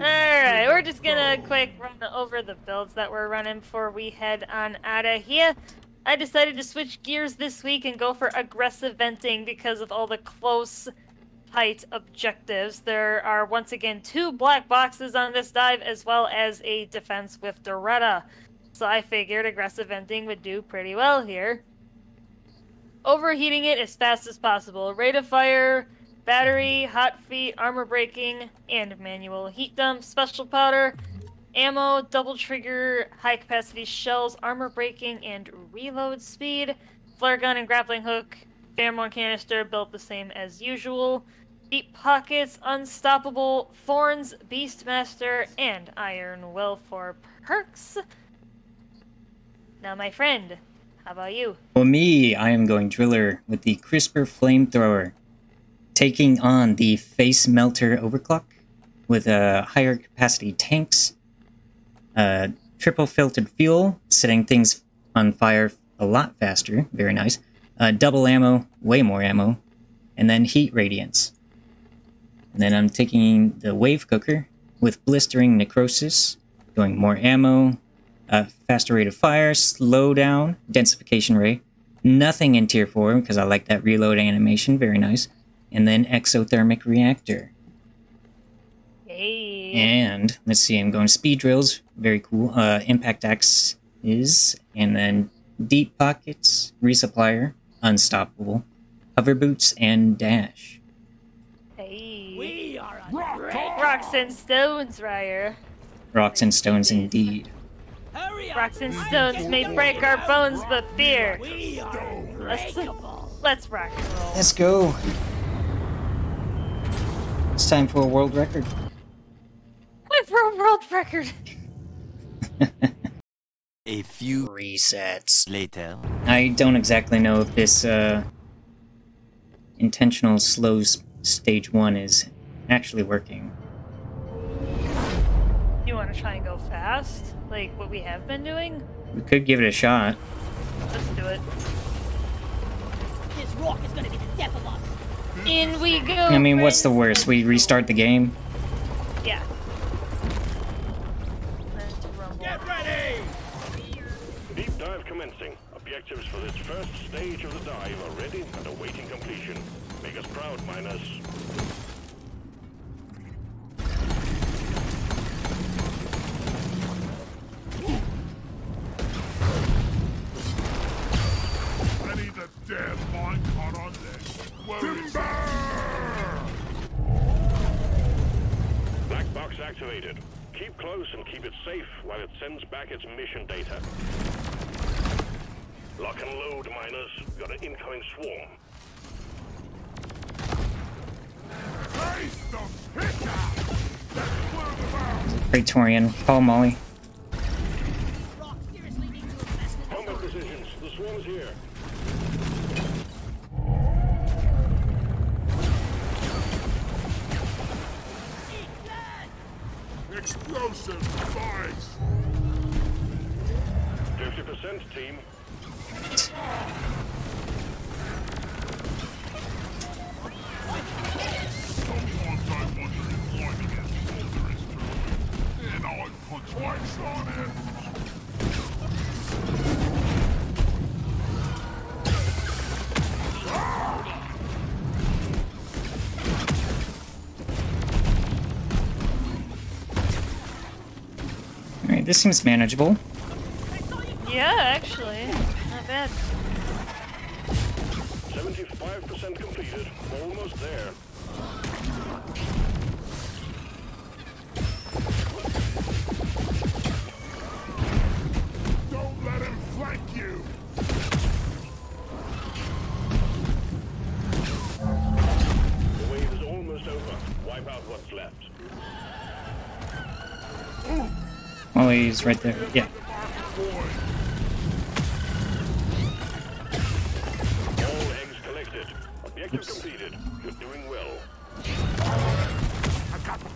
Alright, we're just gonna quick run over the builds that we're running before we head on out of here. I decided to switch gears this week and go for aggressive venting because of all the close, tight objectives. There are once again two black boxes on this dive as well as a defense with Doretta. So I figured aggressive venting would do pretty well here. Overheating it as fast as possible. Rate of fire, battery, hot feet, armor breaking, and manual heat dump, special powder, ammo, double trigger, high capacity shells, armor breaking, and reload speed, flare gun and grappling hook, pheromone canister built the same as usual, deep pockets, unstoppable, thorns, beastmaster, and iron will for perks. Now, my friend, how about you? For me, I am going Driller with the CRSPR Flamethrower, taking on the Face Melter Overclock with a higher capacity tanks, uh, triple filtered fuel, setting things on fire a lot faster, very nice, uh, double ammo, way more ammo, and then heat radiance. And then I'm taking the Wave Cooker with Blistering Necrosis, going more ammo, uh, faster rate of fire, slow down, densification rate. Nothing in tier 4 because I like that reload animation, very nice. And then exothermic reactor. Hey. And let's see, I'm going speed drills, very cool. Uh, impact axe is, and then deep pockets, resupplier, unstoppable, hover boots, and dash. Hey. We are a Rock! Rocks and stones, Ryeor. Rocks and stones indeed. Hurry! Rocks and stones may break our bones, but fear. We Let's, let's rock and roll. Let's go. It's time for a world record. Wait for a world record. A few Resets. later. I don't exactly know if this uh, intentional slow stage one is actually working. You want to try and go fast, like what we have been doing? We could give it a shot. Let's do it. This rock is gonna be the death of us. In we go. I mean, what's the worst? We restart the game? Yeah. Get ready! Deep dive commencing. Objectives for this first stage of the dive are ready and awaiting completion. Make us proud, miners. Mission data. Lock and load, miners. Got an incoming swarm. Face the pickup! That's what I'm about! Praetorian. Call Molly. Rock seriously on it. Alright, this seems manageable. Yeah, actually, not bad. 75% completed. Almost there. Don't let him flank you! The wave is almost over. Wipe out what's left. Oh, Molly's right there. Yeah.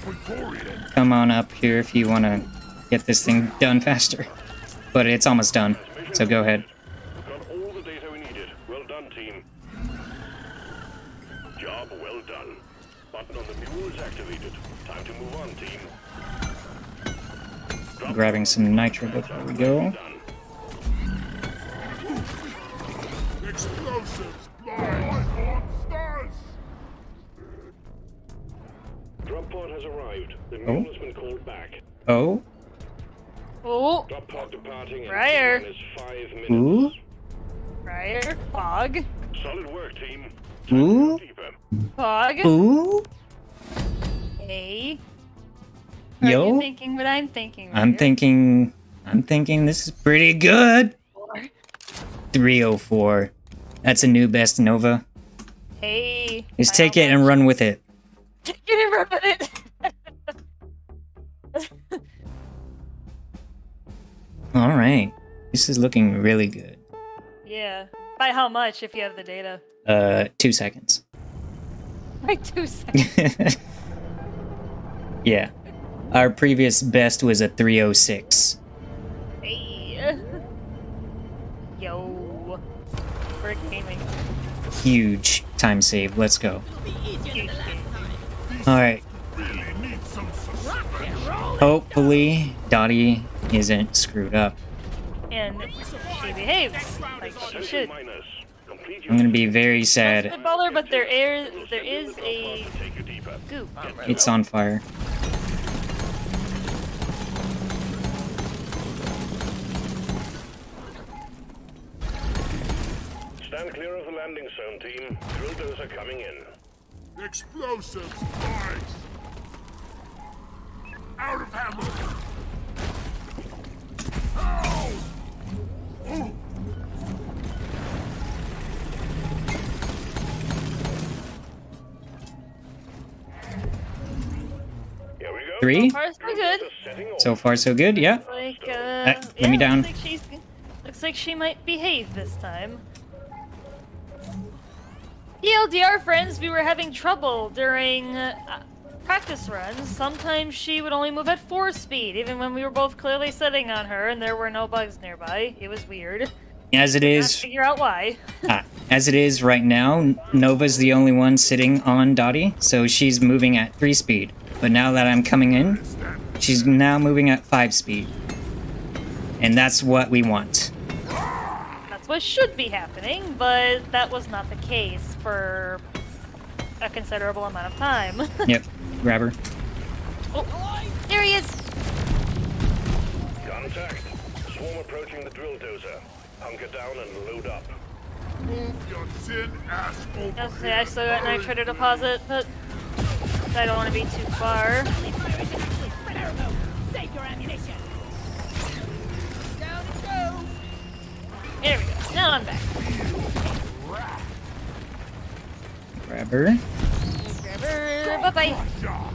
Praetorian! Come on up here if you want to get this thing done faster. But it's almost done, so go ahead. We've got all the data we needed. Well done, team. Job well done. Button on the mule is activated. Time to move on, team. Grabbing some nitro before we go. Explosives! Fly! Has arrived. The Oh. has been called back. Oh, Oh, Drop pod departing in five minutes. ooh, Briar, Fog, Solid work, team. ooh, Fog. ooh. Hey. Are Yo. you thinking what I'm thinking? I'm Ryder? thinking, I'm thinking this is pretty good. 304. That's a new best Nova. Hey. Just take it and run with it. Get it, and run with it. All right. This is looking really good. yeah. By how much if you have the data? Uh, two seconds. By two seconds. yeah. Our previous best was a 306. hey. Yo. We're gaming. Huge time save. Let's go. It'll be easier than the last time. All right. Really need some suspense. Rock and roll. Hopefully, Dottie isn't screwed up. And she behaves like she should. I'm gonna be very sad. Footballer, but there is there is a take you deeper. goop It's on fire. Stand clear of the landing zone, team. Drill dozer coming in. Explosives! Nice! Out of ammo! Ow! Here we go. Three. Far so good. So far, so good. Yeah. Like uh, let yeah, me down. Looks like, looks like she might behave this time. ELDR friends, we were having trouble during uh, practice runs. Sometimes she would only move at four speed, even when we were both clearly sitting on her and there were no bugs nearby. It was weird. As it figure out why. as it is right now, Nova's the only one sitting on Dottie, so she's moving at three speed. But now that I'm coming in, she's now moving at five speed, and that's what we want. That's what should be happening, but that was not the case for a considerable amount of time. Yep. Grab her. oh, there he is! Contact. Swarm approaching the drill dozer. Hunker down and load up. Move your tin ass over I'll say here. I still got Hurry. nitro to deposit, but I don't want to be too far. Spread. Save your ammunition. Down it goes. There we go. Now I'm back. Grab her. Grab her. Bye bye. Shot.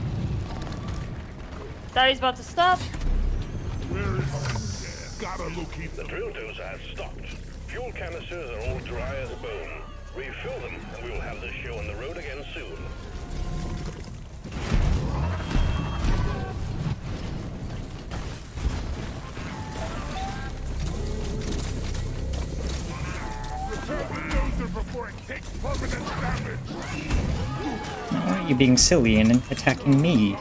Thought he's about to stop. Where is? Gotta locate The drill dozer has stopped. Fuel canisters are all dry as a bone. Refill them, and we will have this show on the road again soon. Return Why are you being silly and attacking me?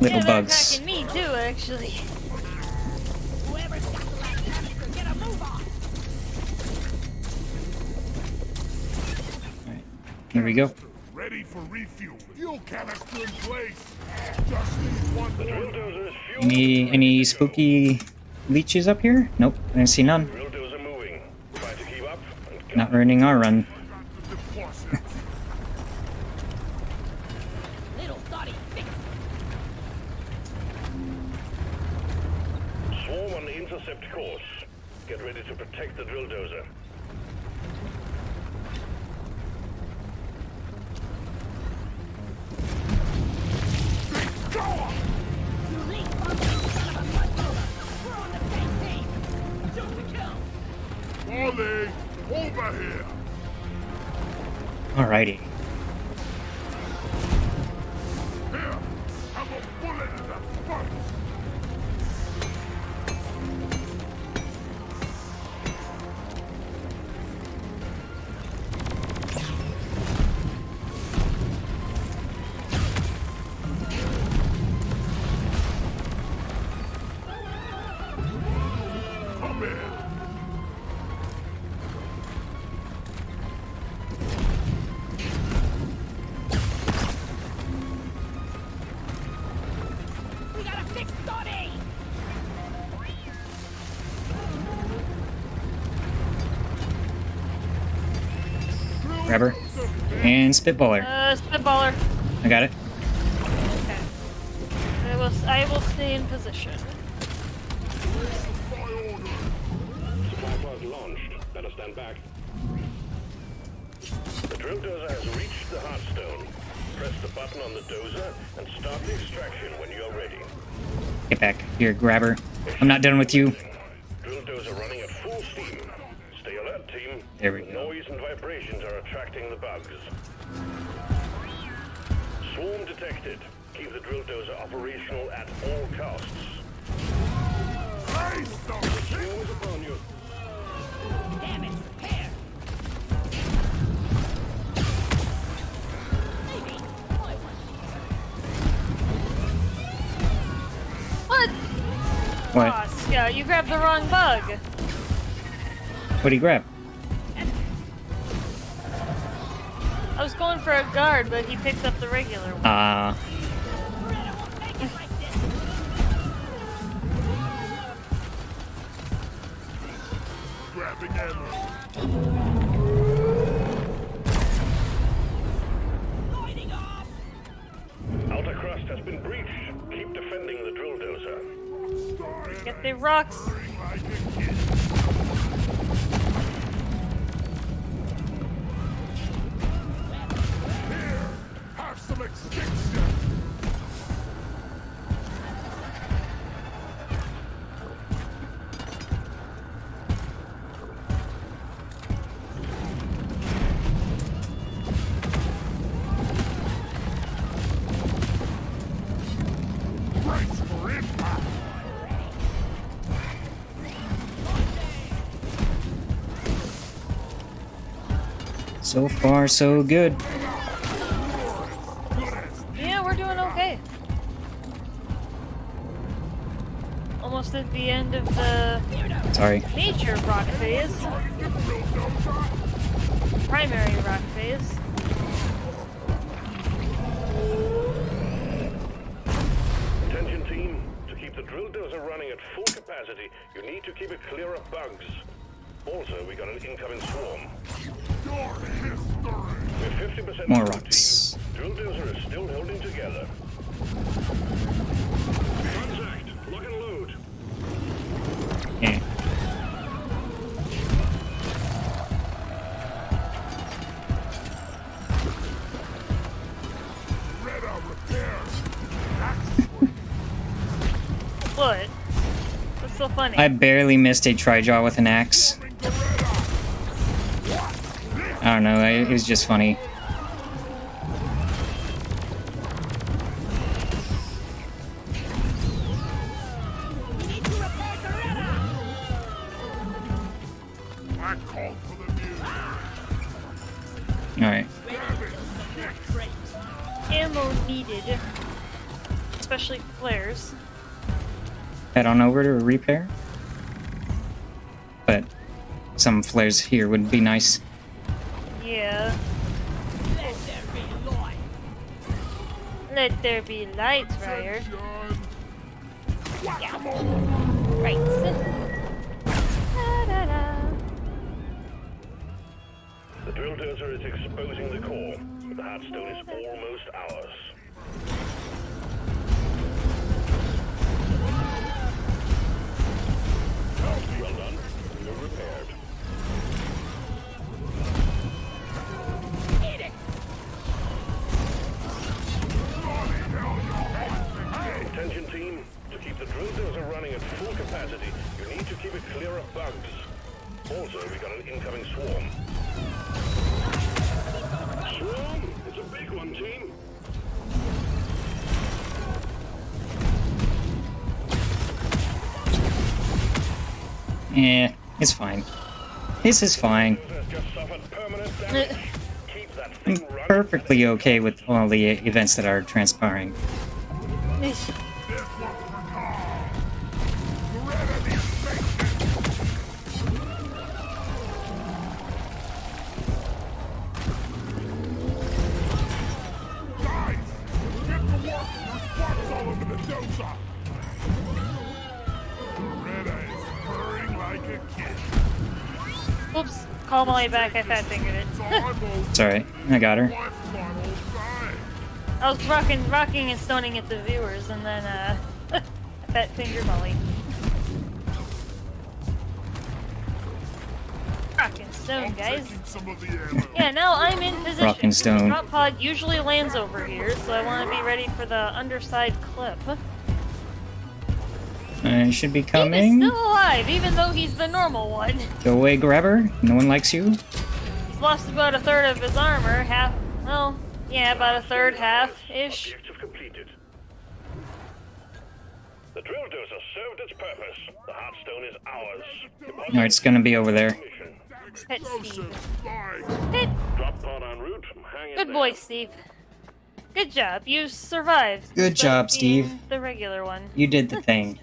Little yeah, bugs. attacking me too, actually. Whoever's got the last canister, get a move on. Alright. Here we go. Ready for refuel. Fuel canister in place. Just need one more. dozer is fueled. Any any spooky leeches up here? Nope, I didn't see none. Drill dozer moving. Try to keep up. And Not ruining our run. Got the deposit. Little Dottie fix. Swarm on intercept course. Get ready to protect the drill dozer. Leap on the son of a buttloader. We're on the same team. Shoot to kill. Ollie, over here. Alrighty. Grabber. And Spitballer. Uh, spitballer. I got it. Okay. I will. I will stay in position. Supply pod launched. Better stand back. The drill dozer has reached the Heartstone. Press the button on the dozer and start the extraction when you're ready. Get back here, Grabber. I'm not done with you. There we go. Noise and vibrations are attracting the bugs. Swarm detected. Keep the drill dozer operational at all costs. Swarm is upon you. Damn it! Repair! Maybe. Oh, I want What? What? Aw, Scout, you grabbed the wrong bug. What'd he grab? I was going for a guard, but he picked up the regular one. Ah, Doretta won't make it like this! Grabbing ammo. Lighting up! Outer crust has been breached. Keep defending the drill dozer. Get the rocks. So far so good. Yeah, we're doing okay. Almost at the end of the Sorry. nature rock phase. Primary rock phase. Attention team. To keep the drill dozer running at full capacity, you need to keep it clear of bugs. Also, we got an incoming swarm. Your history. We're 50% More rocks. team. Drill dozer is still holding together. Contact. Lock and load. Yeah. That's What? What's so funny? I barely missed a Trijaw with an axe. I don't know, it was just funny. We need to repair Doretta! I called for the music. Alright. Ammo needed. Especially flares. Head on over to repair. But some flares here would be nice. Yeah. Let there be light! Let there be light, Ryeor. Whack-a-mole. Right. Da-da-da. The drill dozer is exposing the core. The Heartstone is almost ours. Yeah, it's fine. This is fine. Has just suffered permanent damage. Keep that I'm perfectly okay with all the events that are transpiring. Call my way back. I fat fingered it. It's I'm all It's alright. I got her. wife fun all day. I was rocking, rocking and stoning at the viewers, and then uh, fat finger Molly. Rock and stone, guys. taking some of the ammo. Yeah, now I'm in position. Rock and stone. The drop pod usually lands over here, so I want to be ready for the underside clip. Uh, I should be Steve is coming. still alive, even though he's the normal one. Go away, grabber. No one likes you. He's lost about a third of his armor, half, well, yeah, about a third, half-ish. Objective completed. The drill dozer served its purpose. The Heartstone is ours. Deposit No, it's gonna be over there. mission. Pet Steve. Explosive. Hit. Drop pod en route. Hang in Good there. boy, Steve. Good job. You survived. Good job, Steve. The regular one. You did the thing.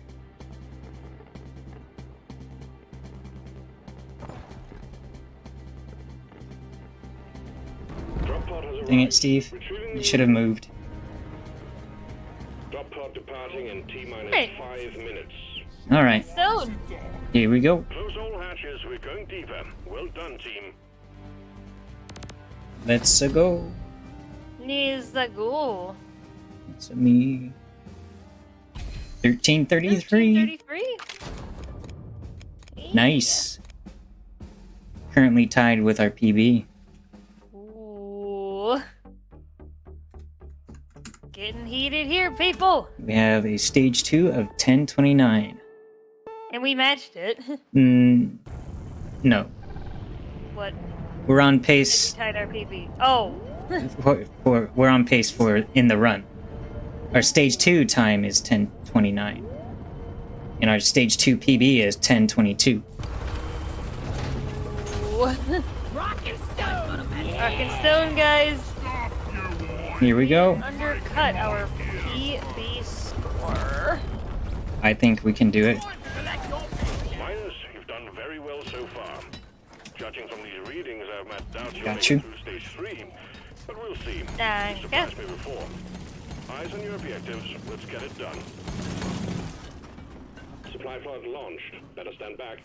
Dang it, Steve. You should have moved. Drop pod departing in T minus Hey. five minutes. Alright, Stone. here we go. Close all hatches. We're going deeper. Well done, team. Let's uh, go. Needs the ghoul. It's me. 1333. 1333. Nice. Currently tied with our PB. Heated here, people. We have a stage 2 of 1029. And we matched it. Mm, no. what? We're on pace Tied our PB. Oh. for we're on pace for in the run. Our stage 2 time is 1029. And our stage 2 PB is 1022. Ooh. Rock and stone. Rock and stone, guys. Stop, you boy. Here we go. Undercut our PB score. I think we can do it. Miners, you've done very well so far. Judging from these readings, I have met doubts you'll Got make you. through stage three. But we'll see. Thank You you. surprised me before. Eyes on your objectives. Let's get it done. Supply pod launched. Better stand back.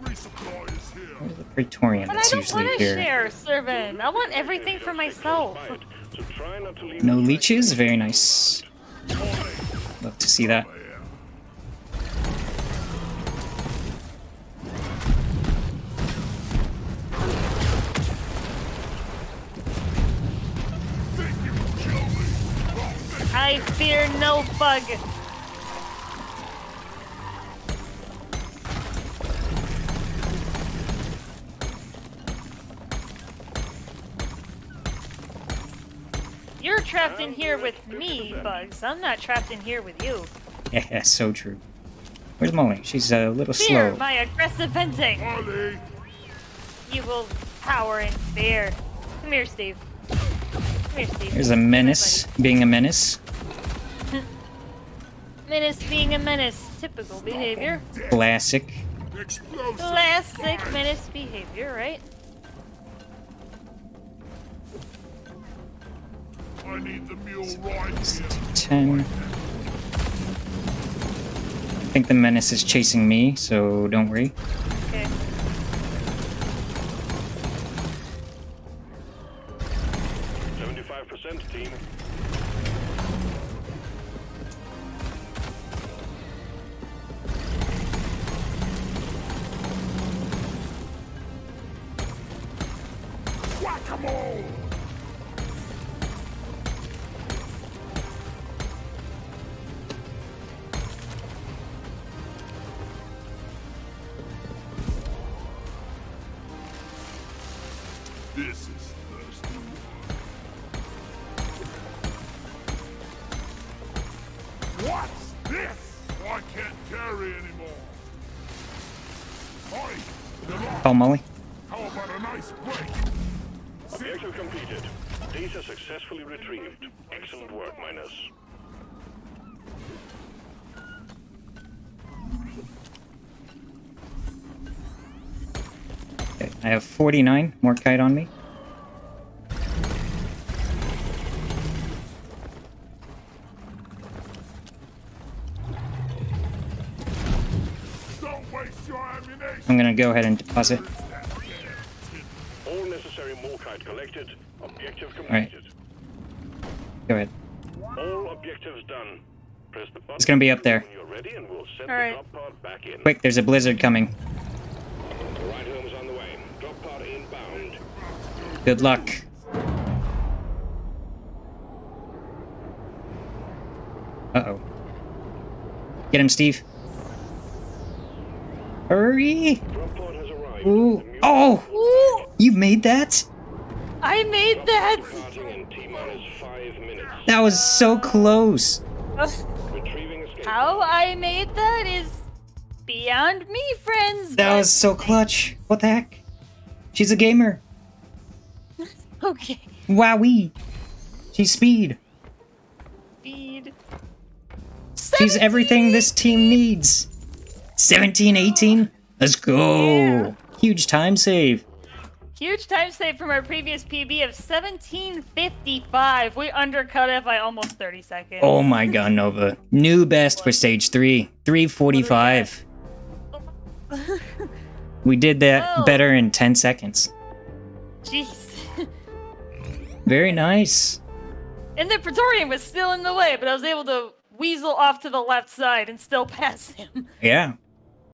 Where's the Praetorian But I that's don't usually want to here? share, servant. I want everything for myself. So try not to leave No leeches? Very nice. Love to see that. Think you can kill me? Think I fear no bug. Trapped in here with me, Bugs. I'm not trapped in here with you. Yeah, so true. Where's Molly? She's a little Fear slow. my aggressive venting. Molly. You will power in fear. Come here, Steve. Come here, Steve. There's a menace being a menace. Menace being a menace. Typical behavior. Classic. Explosive Classic menace behavior, right? 10. I think the menace is chasing me, so don't worry. Okay. Seventy-five percent, team. This? I can't carry anymore. Oi, come on. Call Molly. How about a nice break? Objective completed. Data successfully retrieved. Excellent work, miners. Okay, I have 49 Morkite on me. I'm gonna go ahead and deposit. All necessary Morkite collected. Objective right. completed. Go ahead. All objectives done. Press the button It's gonna be up there. when you're ready, and we'll send All the drop back in. Quick, there's a blizzard coming. Right home's on the way. Drop pod inbound. Good luck. Uh-oh. Get him, Steve. Hurry! Drop pod has arrived. Ooh. Oh! Ooh, You made that? I made that. Departing in T-minus five minutes. That was so close. Retrieving. How I made that is beyond me, friends. That was so clutch. What the heck? She's a gamer. okay. Wowee. She's speed. Feed. She's everything this team needs. 17, 18? Let's go. Yeah. Huge time save. Huge time save from our previous PB of 1755. We undercut it by almost 30 seconds. Oh my god, Nova. New best for stage 3. 345. We did that Oh. better in 10 seconds. Jeez. Very nice. And the Praetorian was still in the way, but I was able to weasel off to the left side and still pass him. Yeah.